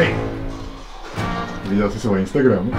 Hey. El video se sube a Instagram.